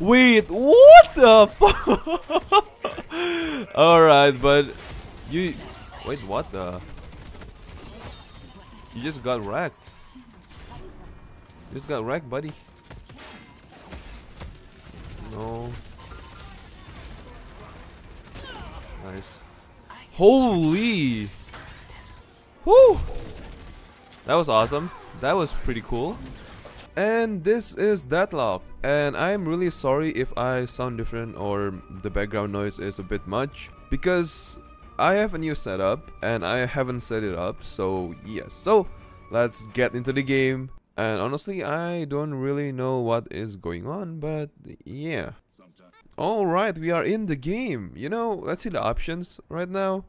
Wait, what the fuck? Alright, but you wait, what the? You just got wrecked. You just got wrecked, buddy. No. Nice. Holy! Woo! That was awesome. That was pretty cool. And this is Deadlock. And I'm really sorry if I sound different or the background noise is a bit much. Because I have a new setup and I haven't set it up. So yes. So let's get into the game. And honestly, I don't really know what is going on. But yeah. Alright, we are in the game. You know, let's see the options right now.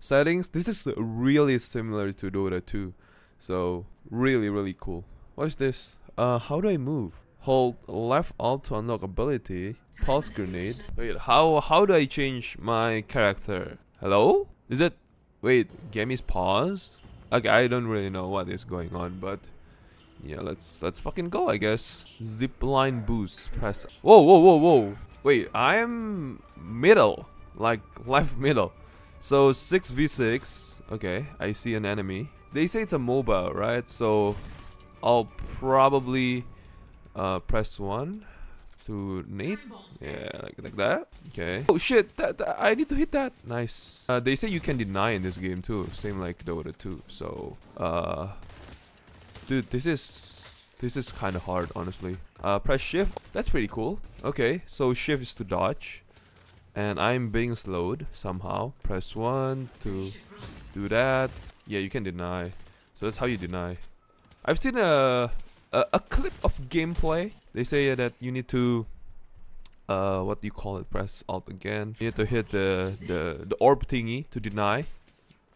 Settings. This is really similar to Dota 2. So, really, really cool. What is this? Uh, how do I move? Hold left alt to unlock ability. Pulse grenade. Wait, how how do I change my character? Hello? Is it... Wait, game is paused? Okay, I don't really know what is going on, but... Yeah, let's let's fucking go, I guess. Zipline boost. Press... Whoa, whoa, whoa, whoa. Wait, I'm middle. Like, left middle. So, 6v6. Okay, I see an enemy. They say it's a MOBA, right? So, I'll probably uh, press 1 to nade. Yeah, like, like that. Okay. Oh shit, that, that, I need to hit that. Nice. Uh, they say you can deny in this game too. Same like Dota 2. So, uh... Dude, this is... This is kind of hard, honestly. Uh, press shift. That's pretty cool. Okay, so shift is to dodge. And I'm being slowed somehow. Press 1 to do that. Yeah, you can deny. So that's how you deny. I've seen a, a, a clip of gameplay. They say that you need to uh what do you call it? Press alt again. You need to hit the the the orb thingy to deny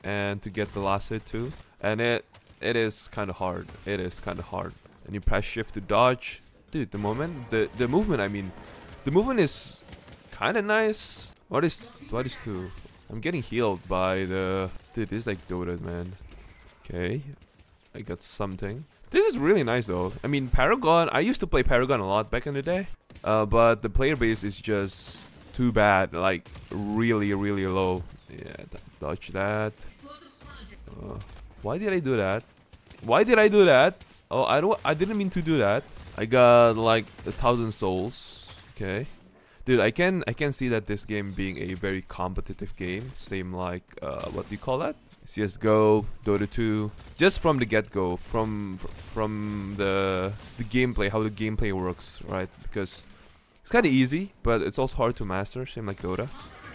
and to get the last hit too. And it it is kind of hard. It is kind of hard. And you press shift to dodge. Dude, the moment the the movement I mean the movement is kind of nice. What is what is two? I'm getting healed by the dude. This is like Dota, man. Okay, I got something. This is really nice though. I mean, Paragon. I used to play Paragon a lot back in the day, uh, but the player base is just too bad. Like really, really low. Yeah, dodge that. Uh, why did I do that? Why did I do that? Oh, I don't. I didn't mean to do that. I got like a thousand souls. Okay. Dude, I can I can see that this game being a very competitive game, same like uh, what do you call that? CS:GO, Dota 2. Just from the get-go, from from the the gameplay, how the gameplay works, right? Because it's kind of easy, but it's also hard to master, same like Dota.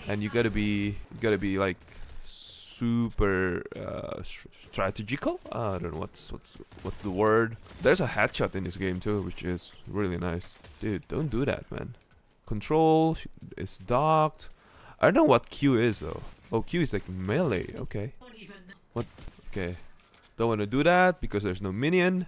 And you gotta be you gotta be like super uh, strategical. I don't know what's what's what's the word. There's a headshot in this game too, which is really nice. Dude, don't do that, man. Control is docked. I don't know what Q is though. Oh, Q is like melee. Okay. What? Okay. Don't want to do that because there's no minion.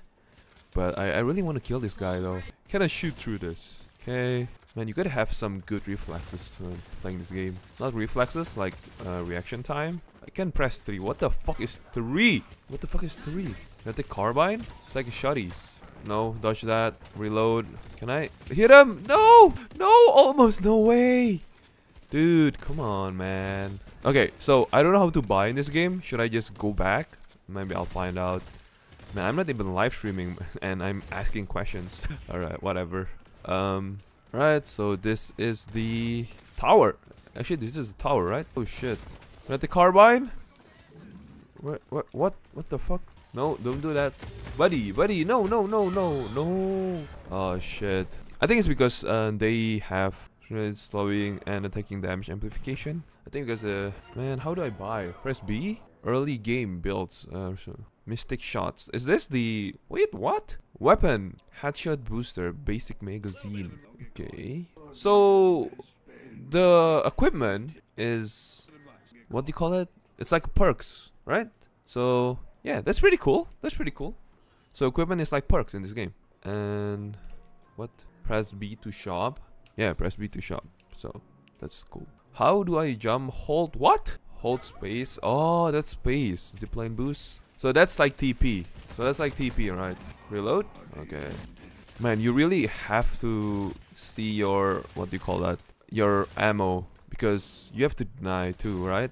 But I, I really want to kill this guy though. Can I shoot through this? Okay. Man, you gotta have some good reflexes to playing this game. Not reflexes, like uh, reaction time. I can press 3. What the fuck is 3? What the fuck is 3? Is that the carbine? It's like a shotties. No, dodge that. Reload. Can I hit him? No! No! Almost no way! Dude, come on, man. Okay, so I don't know how to buy in this game. Should I just go back? Maybe I'll find out. Man, I'm not even live streaming and I'm asking questions. Alright, whatever. Um, right, so this is the tower. Actually, this is the tower, right? Oh shit. At the carbine? What, what, what, what the fuck? No, don't do that. Buddy, buddy, no, no, no, no, no. Oh shit. I think it's because uh, they have slowing and attacking damage amplification. I think because, uh, man, how do I buy? Press B? Early game builds. Uh, so Mystic shots. Is this the... Wait, what? Weapon. Headshot booster. Basic magazine. Okay. So... The equipment is... What do you call it? It's like perks, right? So... Yeah, that's pretty cool. That's pretty cool. So equipment is like perks in this game. And... What? Press B to shop. Yeah, press B to shop. So, that's cool. How do I jump? Hold what? Hold space. Oh, that's space. Zipline boost. So that's like TP. So that's like TP, right? Reload? Okay. Man, you really have to see your what do you call that? Your ammo because you have to deny too, right?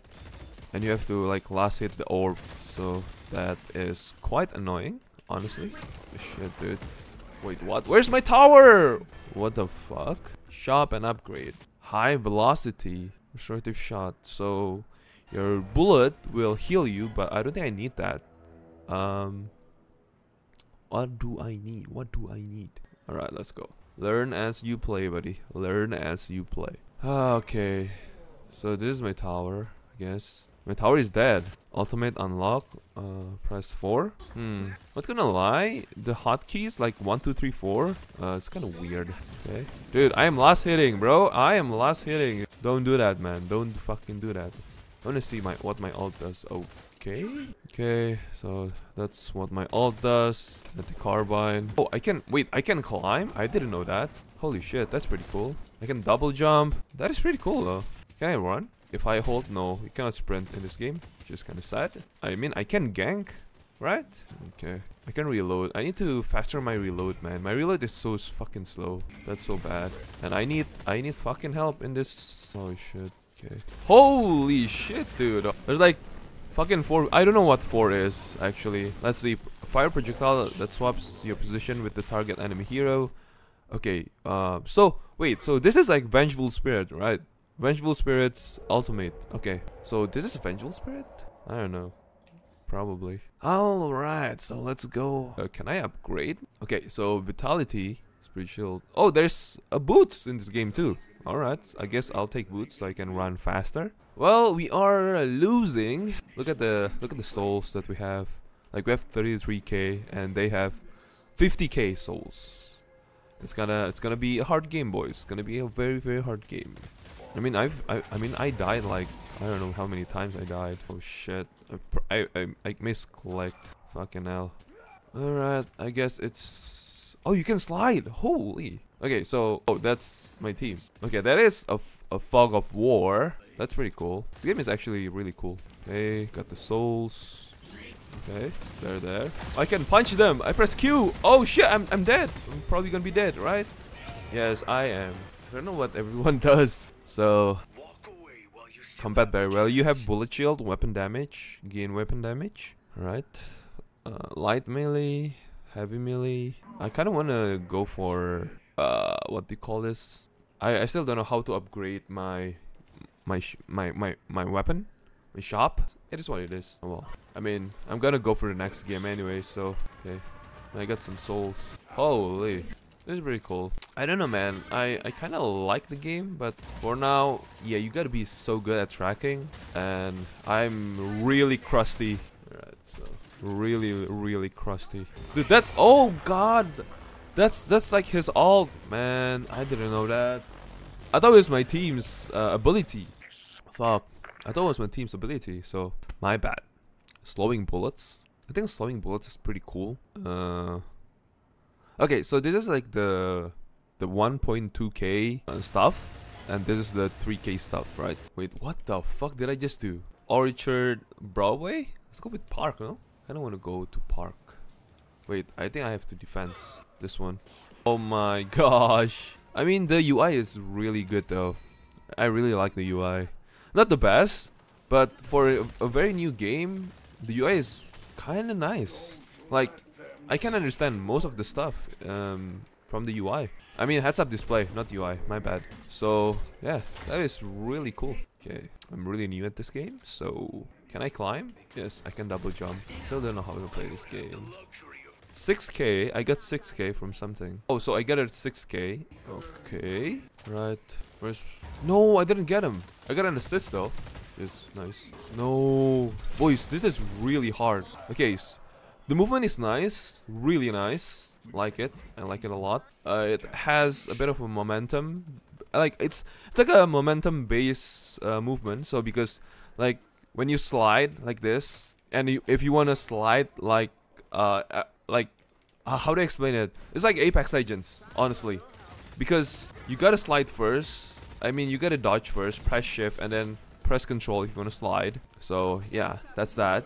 And you have to like last hit the orb, so that is quite annoying, honestly. Shit, dude. Wait, what? Where's my tower? What the fuck? Shop and upgrade. High velocity, restorative shot. So your bullet will heal you, but I don't think I need that. Um, what do I need? What do I need? Alright, let's go. Learn as you play, buddy. Learn as you play. Okay. So this is my tower, I guess. My tower is dead. Ultimate unlock. Uh, press 4. Hmm. Not gonna lie, the hotkeys like 1, 2, 3, 4. Uh, it's kind of weird. Okay. Dude, I am last hitting, bro. I am last hitting. Don't do that, man. Don't fucking do that. I wanna see my what my ult does. Okay. Okay, so that's what my ult does. At the carbine. Oh, I can wait. I can climb. I didn't know that. Holy shit, that's pretty cool. I can double jump. That is pretty cool though. Can I run? If I hold, no, you cannot sprint in this game. Just kind of sad. I mean, I can gank, right? Okay. I can reload. I need to faster my reload, man. My reload is so fucking slow. That's so bad. And I need, I need fucking help in this. Holy shit. Okay. Holy shit, dude. There's like fucking four. I don't know what four is actually. Let's see. Fire projectile that swaps your position with the target enemy hero. Okay. Uh. So wait. So this is like vengeful spirit, right? Vengeful Spirit's ultimate. Okay, so this is a Vengeful Spirit? I don't know. Probably. Alright, so let's go. Uh, can I upgrade? Okay, so Vitality, Spirit Shield. Oh, there's a Boots in this game too. Alright, I guess I'll take Boots so I can run faster. Well, we are losing. Look at the look at the souls that we have. Like we have 33k and they have 50k souls. It's gonna it's gonna be a hard game, boys. It's gonna be a very very hard game. I mean, I've, I, I mean, I died like, I don't know how many times I died. Oh shit. I, I, I, I misclicked. Fucking hell. Alright, I guess it's... Oh, you can slide! Holy! Okay, so... Oh, that's my team. Okay, that is a, a fog of war. That's pretty cool. This game is actually really cool. Okay, got the souls. Okay, they're there. I can punch them! I press Q! Oh shit, I'm, I'm dead! I'm probably gonna be dead, right? Yes, I am. I don't know what everyone does. So, combat very well. You have bullet shield, weapon damage, gain weapon damage. right? Uh, light melee, heavy melee. I kind of want to go for, uh, what do you call this? I, I still don't know how to upgrade my, my, my, my, my weapon. My shop. It is what it is. Oh well. I mean, I'm gonna go for the next game anyway, so, okay. I got some souls. Holy. This is pretty cool. I don't know, man. I, I kind of like the game, but for now, yeah, you gotta be so good at tracking. And I'm really crusty. Alright, so really, really crusty. Dude, that's... Oh, God! That's that's like his alt, man. I didn't know that. I thought it was my team's uh, ability. Fuck. I thought it was my team's ability, so my bad. Slowing bullets. I think slowing bullets is pretty cool. Uh... Okay, so this is like the the 1.2k uh, stuff, and this is the 3k stuff, right? Wait, what the fuck did I just do? Orchard Broadway? Let's go with Park, no? I don't want to go to Park. Wait, I think I have to defense this one. Oh my gosh. I mean, the UI is really good though. I really like the UI. Not the best, but for a, a very new game, the UI is kind of nice. Like, I can understand most of the stuff um, from the UI. I mean, heads-up display, not UI, my bad. So, yeah, that is really cool. Okay, I'm really new at this game, so... Can I climb? Yes, I can double jump. Still don't know how to play this game. 6k, I got 6k from something. Oh, so I got it 6k. Okay, right. Where's... No, I didn't get him. I got an assist though. It's nice. No. Boys, this is really hard. Okay, the movement is nice, really nice. Like it, I like it a lot. Uh, it has a bit of a momentum. Like it's it's like a momentum based uh, movement. So because like when you slide like this, and you, if you want to slide like uh, uh like uh, how to explain it? It's like Apex Legends, honestly, because you gotta slide first. I mean, you gotta dodge first, press shift, and then press control if you want to slide. So yeah, that's that.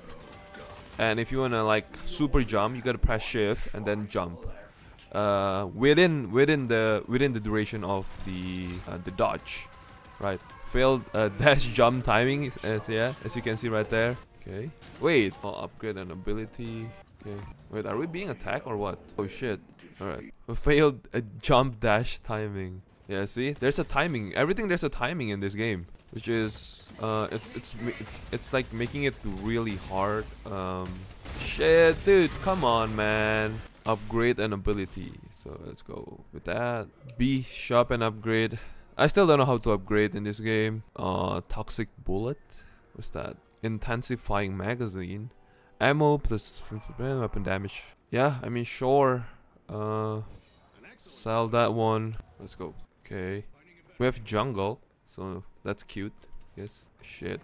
And if you wanna like super jump, you gotta press shift and then jump. uh, within within the within the duration of the uh, the dodge, right? Failed uh, dash jump timing, as yeah, as you can see right there. Okay. Wait, I'll upgrade an ability. Okay. Wait, are we being attacked or what? Oh shit. Alright. Failed a jump dash timing. Yeah, see? There's a timing. Everything there's a timing in this game. Which is uh it's it's it's like making it really hard. Um shit, dude, come on man. Upgrade an ability. So let's go with that. B shop and upgrade. I still don't know how to upgrade in this game. Uh toxic bullet. What's that? Intensifying magazine. Ammo plus weapon damage. Yeah, I mean sure. Uh, sell that one. Let's go. Okay. We have jungle, so that's cute. Yes. Shit.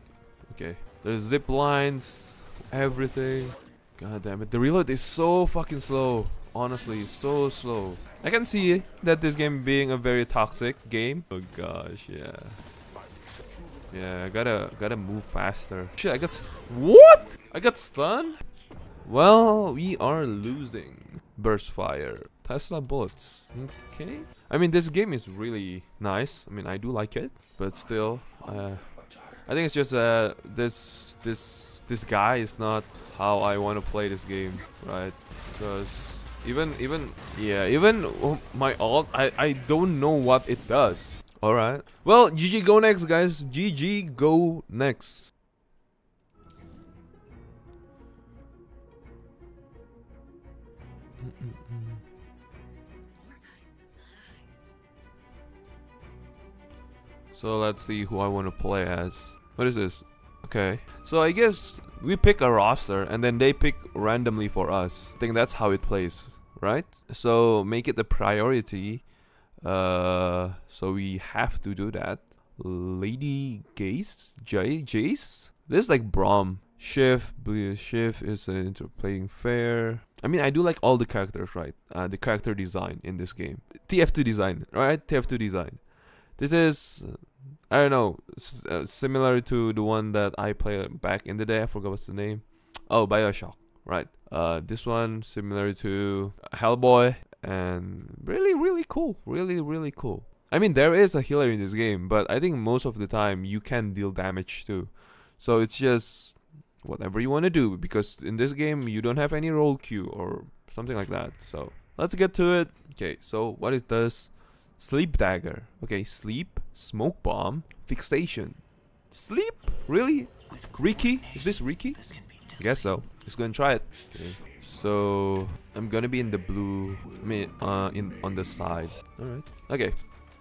Okay. There's zip lines, everything. God damn it. The reload is so fucking slow. Honestly, so slow. I can see that this game being a very toxic game. Oh gosh, yeah. Yeah, I gotta gotta move faster. Shit, I got what? I got stunned. Well, we are losing. Burst fire. Tesla bullets. Okay. I mean, this game is really nice. I mean, I do like it, but still, uh, I think it's just uh, this this this guy is not how I want to play this game, right? Because even even yeah, even my alt, I I don't know what it does. All right. Well, GG go next, guys. GG go next. So let's see who I want to play as. What is this? Okay. So I guess we pick a roster and then they pick randomly for us. I think that's how it plays, right? So make it a priority. Uh, so we have to do that. Lady Gaze? J Jace? This is like Braum. Shift, Shift is an interplaying fair. I mean, I do like all the characters, right? Uh, the character design in this game. TF2 design, right? TF2 design. This is, I don't know, uh, similar to the one that I played back in the day. I forgot what's the name. Oh, Bioshock, right. Uh, this one similar to Hellboy and really, really cool. Really, really cool. I mean, there is a healer in this game, but I think most of the time you can deal damage too. So it's just whatever you want to do because in this game you don't have any roll queue or something like that. So let's get to it. Okay, so what is this? Sleep dagger. Okay, sleep, smoke bomb, fixation. Sleep? Really? Riki? Is this Riki? I guess so. Let's go and try it. Okay. So I'm gonna be in the blue, I uh, in on the side. All right. Okay.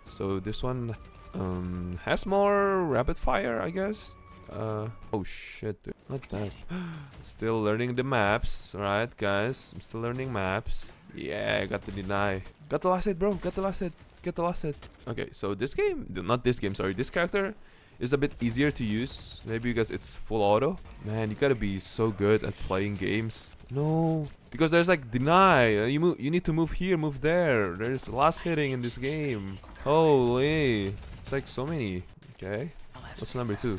So this one um has more rapid fire, I guess. Uh oh shit, dude. not that. still learning the maps, right, guys? I'm still learning maps. Yeah, I got the deny. Got the last hit, bro. Got the last hit get the last hit. Okay, so this game, not this game, sorry, this character is a bit easier to use. Maybe because it's full auto. Man, you gotta be so good at playing games. No, because there's like deny. Uh, you move, you need to move here, move there. There's last hitting in this game. Holy, it's like so many. Okay, what's number two?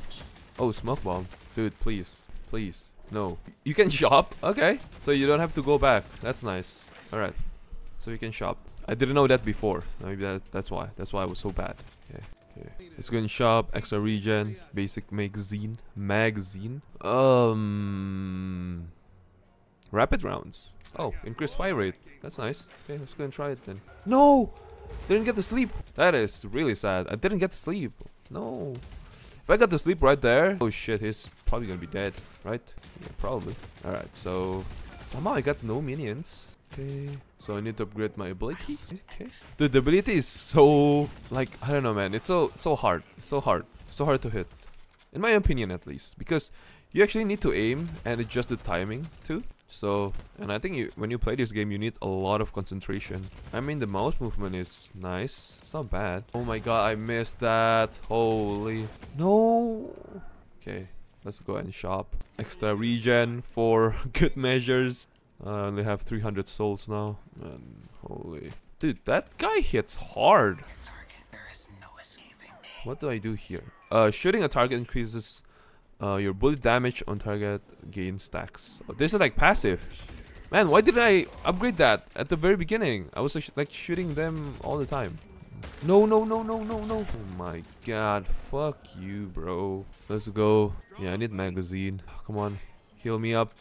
Oh, smoke bomb, dude. Please, please, no. You can shop. Okay, so you don't have to go back. That's nice. All right, so you can shop. I didn't know that before. Maybe that, that's why. That's why I was so bad. Okay. Okay. Let's go in shop. Extra regen. Basic magazine. Magazine. Um. Rapid rounds. Oh, increased fire rate. That's nice. Okay, let's go and try it then. No! Didn't get to sleep. That is really sad. I didn't get to sleep. No. If I got to sleep right there, oh shit, he's probably gonna be dead, right? Yeah, probably. Alright, so somehow I got no minions. Okay. So I need to upgrade my ability. Okay. Dude, the ability is so like I don't know, man. It's so so hard. It's so hard. So hard to hit, in my opinion at least, because you actually need to aim and adjust the timing too. So, and I think you, when you play this game, you need a lot of concentration. I mean, the mouse movement is nice. It's not bad. Oh my god, I missed that. Holy. No. Okay, let's go and shop. Extra regen for good measures. I only have 300 souls now. And holy. Dude, that guy hits hard. What do I do here? Uh, shooting a target increases uh, your bullet damage on target gain stacks. Oh, this is like passive. Man, why didn't I upgrade that at the very beginning? I was like shooting them all the time. No, no, no, no, no, no. Oh my god. Fuck you, bro. Let's go. Yeah, I need magazine. Come on. Heal me up.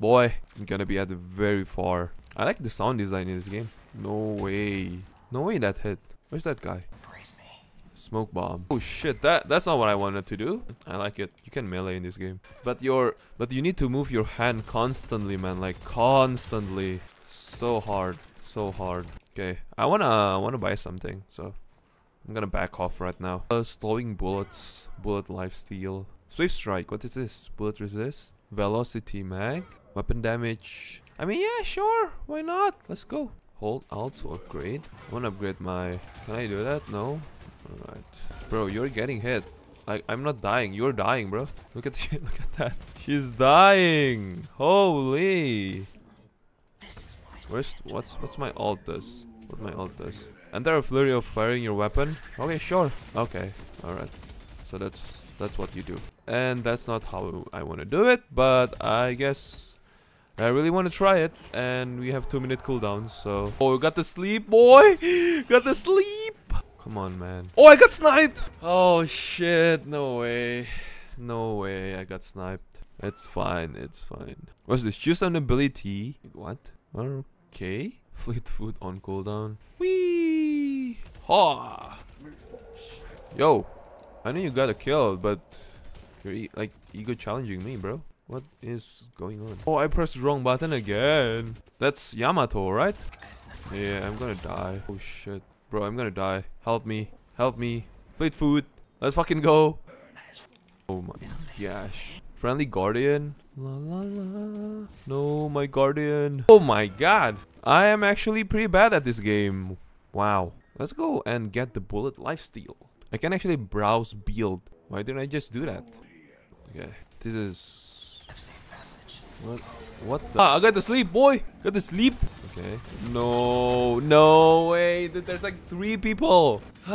Boy, I'm gonna be at the very far. I like the sound design in this game. No way. No way that hit. Where's that guy? Smoke bomb. Oh shit, that that's not what I wanted to do. I like it. You can melee in this game. But your but you need to move your hand constantly, man. Like constantly. So hard. So hard. Okay. I wanna I wanna buy something, so I'm gonna back off right now. Uh, slowing bullets, bullet life steal. Swift strike, what is this? Bullet resist? Velocity mag? Weapon damage. I mean yeah, sure. Why not? Let's go. Hold Alt to upgrade. I wanna upgrade my can I do that? No? Alright. Bro, you're getting hit. Like I'm not dying, you're dying, bro. Look at look at that. She's dying. Holy. Where's what's what's my alt does? What my alt does? Enter a flurry of firing your weapon. Okay, sure. Okay, alright. So that's that's what you do. And that's not how I want to do it, but I guess I really want to try it. And we have two minute cooldowns, so... Oh, we got the sleep, boy! got the sleep! Come on, man. Oh, I got sniped! Oh, shit. No way. No way I got sniped. It's fine, it's fine. What's this? Choose an ability. What? Okay. Fleet foot on cooldown. Wee! Ha! Yo! I know you got a kill, but you're like ego challenging me, bro. What is going on? Oh, I pressed the wrong button again. That's Yamato, right? Yeah, I'm gonna die. Oh shit. Bro, I'm gonna die. Help me. Help me. Fleet foot. Let's fucking go. Oh my gosh. Friendly guardian. La la la. No, my guardian. Oh my god. I am actually pretty bad at this game. Wow. Let's go and get the bullet lifesteal. I can actually browse build. Why didn't I just do that? Okay. This is... What? What the? Ah, I got to sleep, boy! Got to sleep! Okay. No, no way. There's like three people.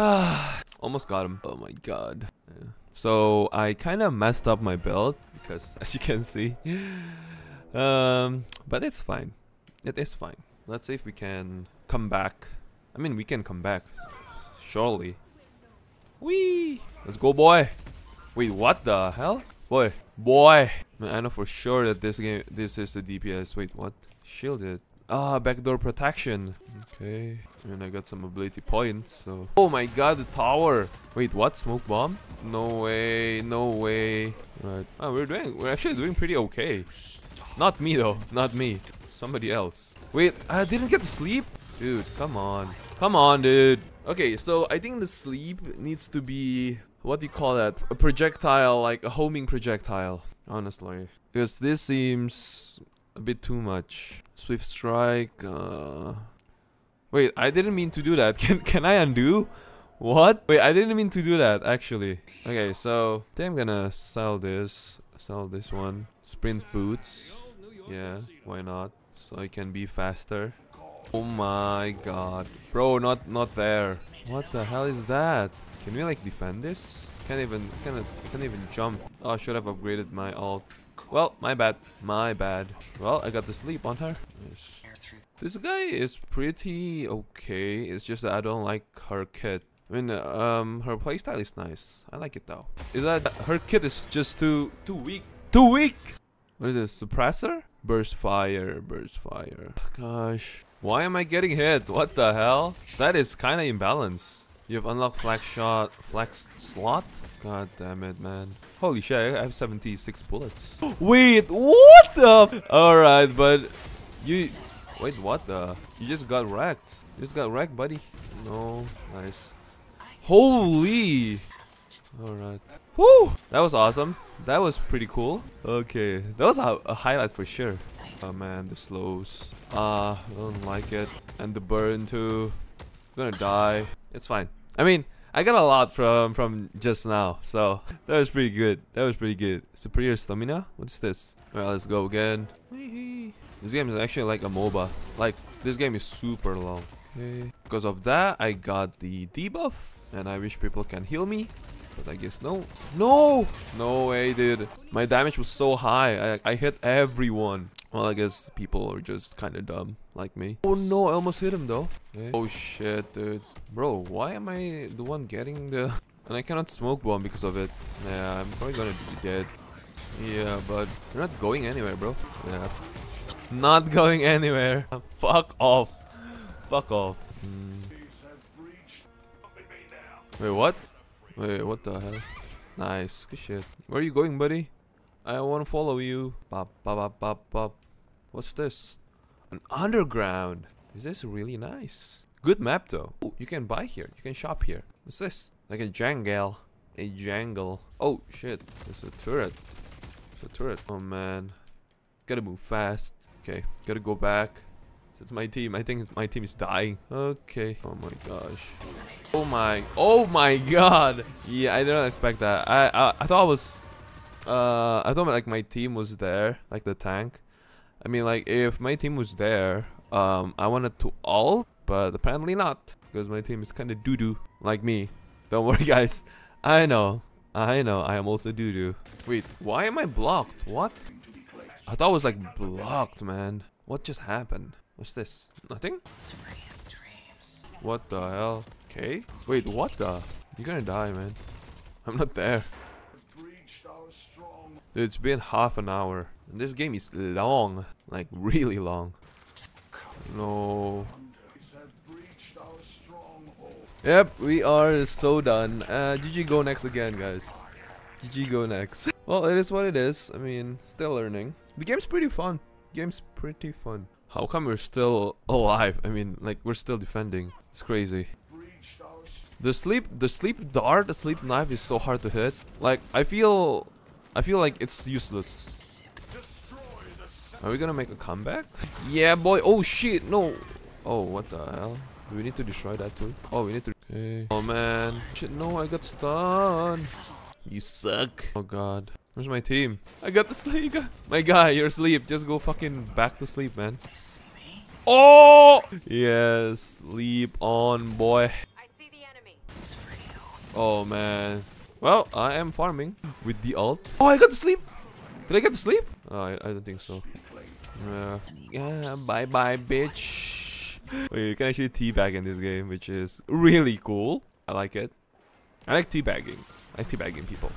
Almost got him. Oh my god. Yeah. So I kind of messed up my build because as you can see. Um, but it's fine. It is fine. Let's see if we can come back. I mean, we can come back. Surely. Wee! Let's go, boy. Wait, what the hell? Boy, boy. Man, I know for sure that this game, this is the DPS. Wait, what? Shielded. Ah, backdoor protection. Okay. And I got some ability points, so... Oh my god, the tower! Wait, what? Smoke bomb? No way, no way. Right. Oh, we're doing... We're actually doing pretty okay. Not me, though. Not me. Somebody else. Wait, I didn't get to sleep? Dude, come on. Come on, dude. Okay, so I think the sleep needs to be... What do you call that? A projectile, like a homing projectile. Honestly. Because this seems a bit too much. Swift strike, uh... Wait, I didn't mean to do that. Can, can I undo? What? Wait, I didn't mean to do that, actually. Okay, so... I think I'm gonna sell this. Sell this one. Sprint boots. Yeah, why not? So I can be faster. Oh my god. Bro, not not there. What the hell is that? Can we like defend this? Can't even can't can't even jump. Oh, I should have upgraded my alt. Well, my bad. My bad. Well, I got to sleep on her. Nice. This guy is pretty okay. It's just that I don't like her kit. I mean, um, her playstyle is nice. I like it though. Is that her kit is just too too weak? Too weak. What is this? Suppressor? Burst fire. Burst fire. Gosh. Why am I getting hit? What the hell? That is kind of imbalance. You have unlocked flex shot, flex slot? God damn it, man. Holy shit, I have 76 bullets. Wait, what the? Alright, but you... Wait, what the? You just got wrecked. You just got wrecked, buddy. No, nice. Holy! Alright. Whoo! That was awesome. That was pretty cool. Okay, that was a, a highlight for sure. Oh man, the slows. Ah, uh, don't like it. And the burn too. I'm gonna die. It's fine. I mean, I got a lot from from just now, so that was pretty good. That was pretty good. Superior stamina. What's this? Well, let's go again. This game is actually like a MOBA. Like this game is super long. Okay. Because of that, I got the debuff, and I wish people can heal me. But I guess no. No! No way, dude. My damage was so high. I, I hit everyone. Well, I guess people are just kind of dumb, like me. Oh no, I almost hit him though. Okay. Oh shit, dude. Bro, why am I the one getting the... And I cannot smoke bomb because of it. Yeah, I'm probably gonna be dead. Yeah, but you're not going anywhere, bro. Yeah. Not going anywhere. Fuck off. Fuck off. Mm. Wait, what? Wait, what the hell? Nice. Good shit. Where are you going, buddy? I want to follow you. Bop, bop, bop, bop, bop. What's this? An underground. Is this really nice? Good map though. Ooh, you can buy here. You can shop here. What's this? Like a jangle. A jangle. Oh shit. There's a turret. There's a turret. Oh man. Gotta move fast. Okay. Gotta go back. It's my team. I think my team is dying. Okay. Oh my gosh. Oh my. Oh my god. Yeah, I didn't expect that. I I, I thought I was. Uh, I thought like my team was there, like the tank. I mean, like if my team was there, um, I wanted to all, but apparently not, because my team is kind of doo doo, like me. Don't worry, guys. I know. I know. I am also doo doo. Wait, why am I blocked? What? I thought it was like blocked, man. What just happened? What's this? Nothing? What the hell? Okay. Wait, what the? You're gonna die, man. I'm not there. Dude, it's been half an hour. This game is long. Like, really long. No. Yep, we are so done. Uh, GG go next again, guys. GG go next. well, it is what it is. I mean, still learning. The game's pretty fun. Game's pretty fun. How come we're still alive? I mean, like, we're still defending. It's crazy. The sleep, the sleep dart, the sleep knife is so hard to hit. Like, I feel I feel like it's useless. Are we gonna make a comeback? Yeah, boy. Oh, shit. No. Oh, what the hell? Do we need to destroy that too? Oh, we need to... Okay. Oh, man. Shit, no. I got stunned. You suck. Oh, God. Where's my team? I got the sleep. My guy, you're asleep. Just go fucking back to sleep, man. Oh! Yes. Sleep on, boy. Oh, man. Well, I am farming with the alt. Oh, I got to sleep. Did I get to sleep? Oh, I, I don't think so. Uh, yeah, bye bye, bitch. Wait, you can actually teabag in this game, which is really cool. I like it. I like teabagging. I like teabagging people.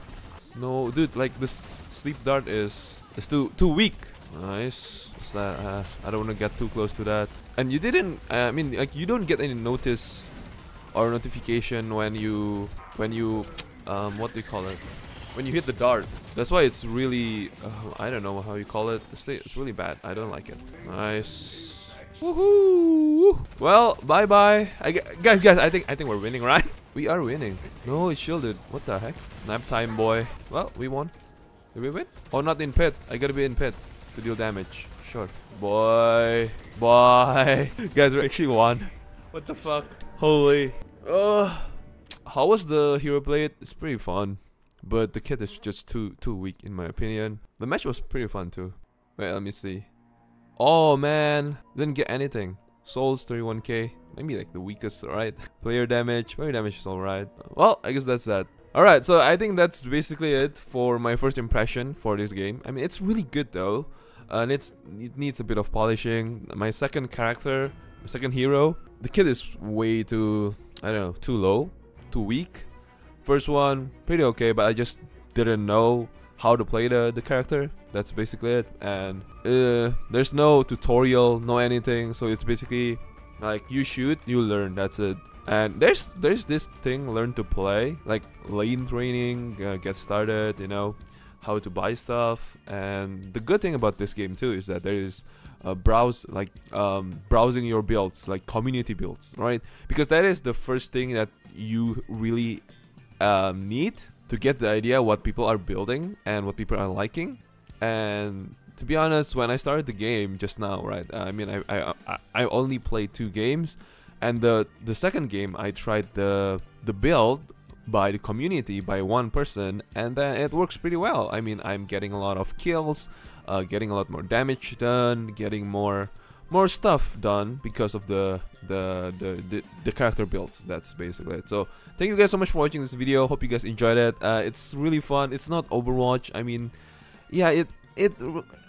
No, dude, like this sleep dart is is too too weak. Nice. What's that? Uh, I don't want to get too close to that. And you didn't. Uh, I mean, like you don't get any notice or notification when you when you um, what do you call it? When you hit the dart. That's why it's really, uh, I don't know how you call it. It's, it's really bad. I don't like it. Nice. Woohoo! Well, bye bye. I guys, guys, I think I think we're winning, right? We are winning. No, it's shielded. What the heck? Nap time, boy. Well, we won. Did we win? Oh, not in pit. I gotta be in pit to deal damage. Sure. Boy. Boy. guys, we actually won. What the fuck? Holy. Ugh. How was the hero blade? It's pretty fun, but the kit is just too too weak in my opinion. The match was pretty fun too. Wait, let me see. Oh man, didn't get anything. Souls 31k, maybe like the weakest, right? Player damage, player damage is alright. Well, I guess that's that. Alright, so I think that's basically it for my first impression for this game. I mean, it's really good though. And it's it needs a bit of polishing. My second character, my second hero, the kit is way too, I don't know, too low too weak. First one, pretty okay, but I just didn't know how to play the, the character. That's basically it. And uh, there's no tutorial, no anything. So it's basically like you shoot, you learn. That's it. And there's there's this thing, learn to play, like lane training, uh, get started. You know how to buy stuff. And the good thing about this game too is that there is uh, browse like um, browsing your builds like community builds right because that is the first thing that you really um, need to get the idea what people are building and what people are liking. And to be honest, when I started the game just now, right? I mean, I I I only played two games, and the the second game I tried the the build by the community by one person, and then it works pretty well. I mean, I'm getting a lot of kills, uh, getting a lot more damage done, getting more more stuff done because of the the, the the the, character builds. That's basically it. So thank you guys so much for watching this video. Hope you guys enjoyed it. Uh, it's really fun. It's not overwatch. I mean yeah it it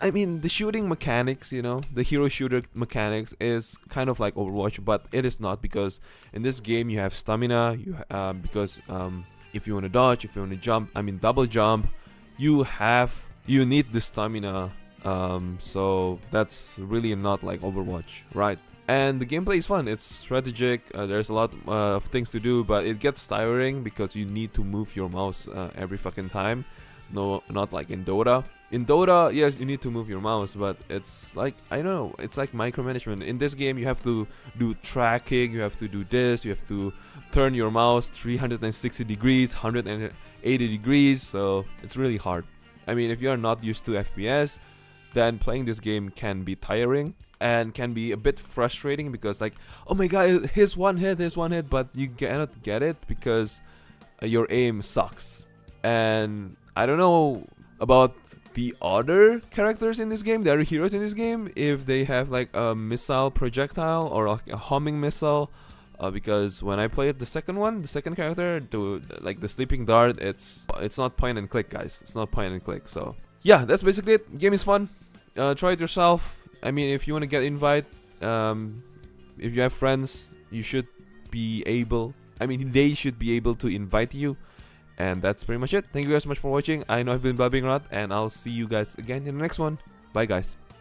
i mean the shooting mechanics you know the hero shooter mechanics is kind of like overwatch but it is not because in this game you have stamina you um, because um, if you want to dodge if you want to jump i mean double jump you have you need the stamina um, so that's really not like overwatch right? And the gameplay is fun. It's strategic. Uh, there's a lot uh, of things to do but it gets tiring because you need to move your mouse uh, every fucking time. No not like in dota. In dota yes you need to move your mouse but it's like i know it's like micromanagement. In this game you have to do tracking you have to do this you have to turn your mouse 360 degrees 180 degrees so it's really hard. I mean if you are not used to fps then playing this game can be tiring and can be a bit frustrating because like oh my god here's one hit here's one hit but you cannot get it because uh, your aim sucks and i don't know about the other characters in this game the other heroes in this game if they have like a missile projectile or like a homing missile uh, because when I played the second one, the second character, the like the sleeping dart, it's it's not point and click, guys. It's not point and click. So yeah, that's basically it. Game is fun. Uh, try it yourself. I mean, if you want to get invite, um, if you have friends, you should be able. I mean, they should be able to invite you. And that's pretty much it. Thank you guys so much for watching. I know I've been blabbing a lot, and I'll see you guys again in the next one. Bye, guys.